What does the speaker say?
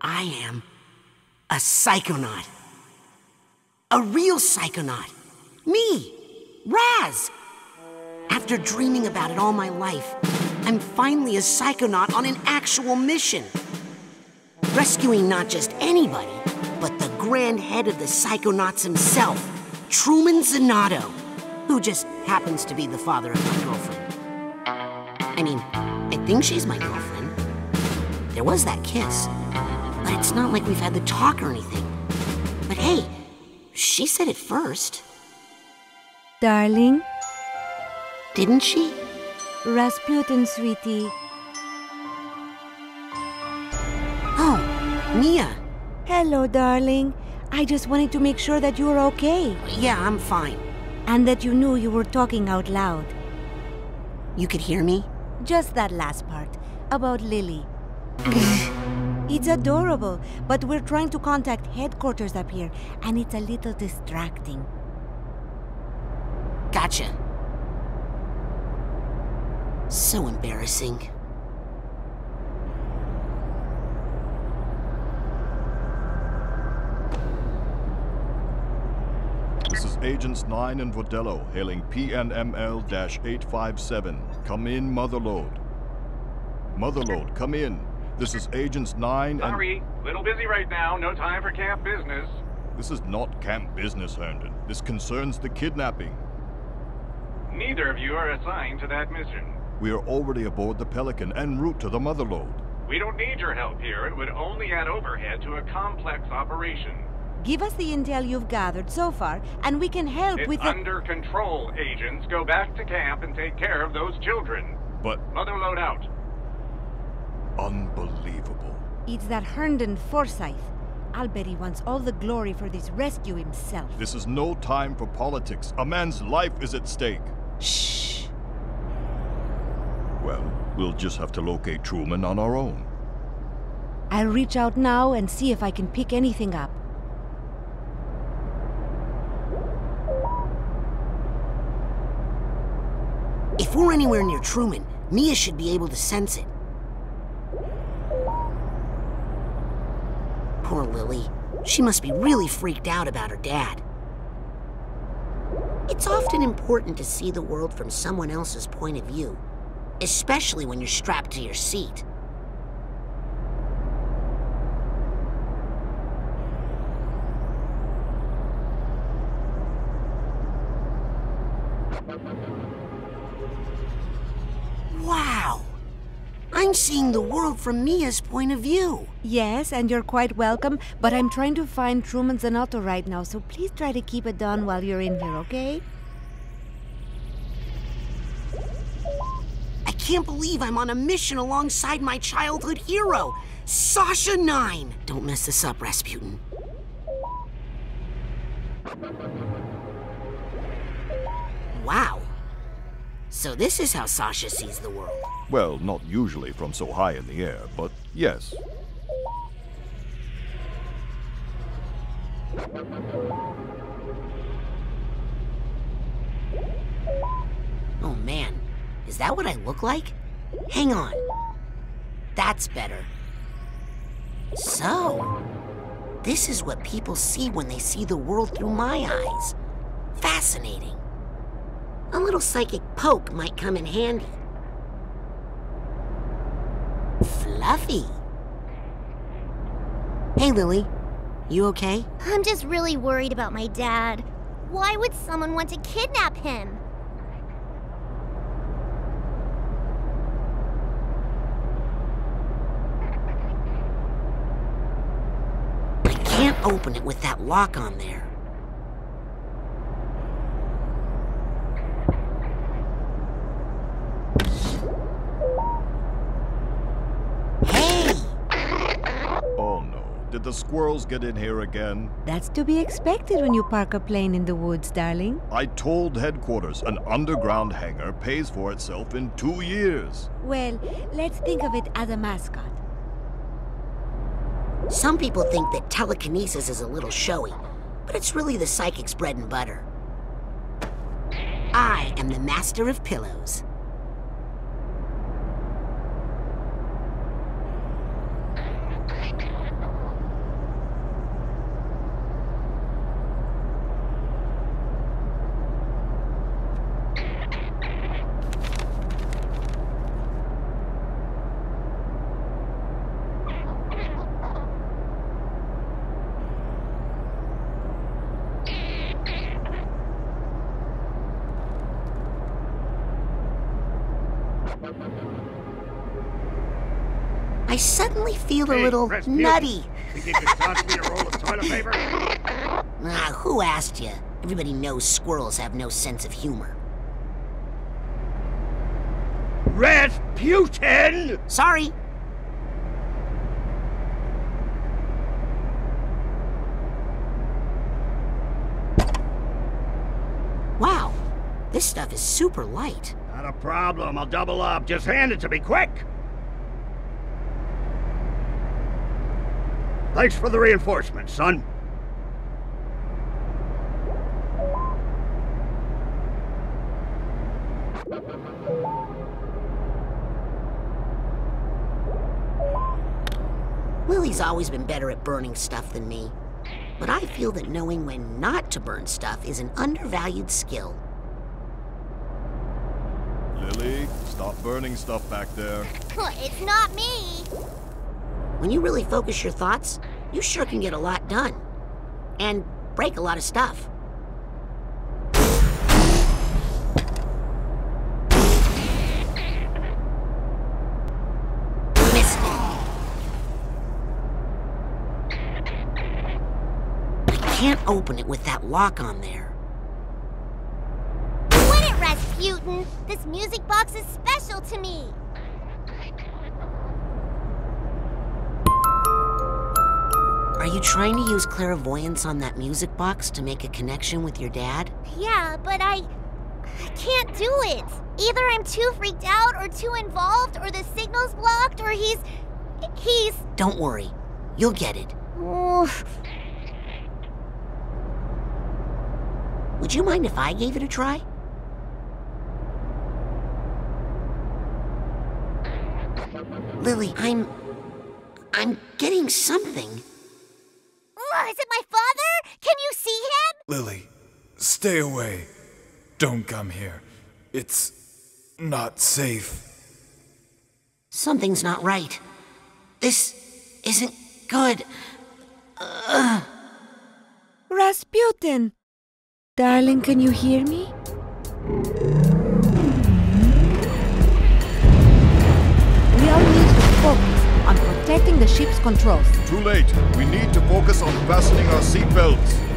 I am a psychonaut. A real psychonaut. Me, Raz. After dreaming about it all my life, I'm finally a psychonaut on an actual mission. Rescuing not just anybody, but the grand head of the psychonauts himself, Truman Zannotto, who just happens to be the father of my girlfriend. I mean, I think she's my girlfriend. There was that kiss, but it's not like we've had the talk or anything. But hey, she said it first. Darling, Didn't she? Rasputin, sweetie. Oh, Milla. Hello, darling. I just wanted to make sure that you were okay Yeah, I'm fine. and that you knew you were talking out loud. You could hear me? Just that last part about Lili. it's adorable, but we're trying to contact headquarters up here, and it's a little distracting. Gotcha. So embarrassing. This is Agents Nein and Vodello hailing PNML-857. Come in, Motherlobe. Motherlobe, come in. This is Agents Nein and... Sorry, little busy right now. No time for camp business. This is not camp business, Herndon. This concerns the kidnapping. Neither of you are assigned to that mission. We are already aboard the Pelican en route to the Motherlobe. We don't need your help here. It would only add overhead to a complex operation. Give us the intel you've gathered so far, and we can help It's with the. under control, agents. Go back to camp and take care of those children. But Motherlobe out. Unbelievable. It's that Herndon Forsythe. I'll bet he wants all the glory for this rescue himself. This is no time for politics. A man's life is at stake. Shh. Well, we'll just have to locate Truman on our own. I'll reach out now and see if I can pick anything up. If we're anywhere near Truman, Milla should be able to sense it. Poor Lili. She must be really freaked out about her dad. It's often important to see the world from someone else's point of view, especially when you're strapped to your seat. I'm seeing the world from Milla's point of view. Yes, and you're quite welcome, but I'm trying to find Truman Zannotto right now, so please try to keep it down while you're in here, okay? I can't believe I'm on a mission alongside my childhood hero, Sasha Nein. Don't mess this up, Rasputin. Wow. So this is how Sasha sees the world. Well, not usually from so high in the air, but yes. Oh man, is that what I look like? Hang on. That's better. So, this is what people see when they see the world through my eyes. Fascinating. A little psychic poke might come in handy. Fluffy. Hey, Lili. You okay? I'm just really worried about my dad. Why would someone want to kidnap him? I can't open it with that lock on there. Hey! Oh no. Did the squirrels get in here again? That's to be expected when you park a plane in the woods, darling. I told headquarters an underground hangar pays for itself in two years. Well, let's think of it as a mascot. Some people think that telekinesis is a little showy, but it's really the psychic's bread and butter. I am the master of pillows. I suddenly feel a little nutty. Think you could toss me a roll of toilet paper? Ah, who asked you? Everybody knows squirrels have no sense of humor. Rasputin! Sorry. Wow, this stuff is super light. Not a problem. I'll double up. Just hand it to me, quick! Thanks for the reinforcements, son. Lili's always been better at burning stuff than me. But I feel that knowing when not to burn stuff is an undervalued skill. Lili, stop burning stuff back there. it's not me. When you really focus your thoughts, you sure can get a lot done. And break a lot of stuff. I can't open it with that lock on there. Win it, Rasputin. This music box is special to me. You trying to use clairvoyance on that music box to make a connection with your dad? Yeah, but I. I can't do it. Either I'm too freaked out, or too involved, or the signal's blocked, or he's. He's. Don't worry. You'll get it. Would you mind if I gave it a try? Lili, I'm. I'm getting something. Ugh, is it my father? Can you see him? Lili, stay away. Don't come here. It's not safe. Something's not right. This isn't good. Rasputin! Darling, can you hear me? The ship's controls. Too late. We need to focus on fastening our seatbelts.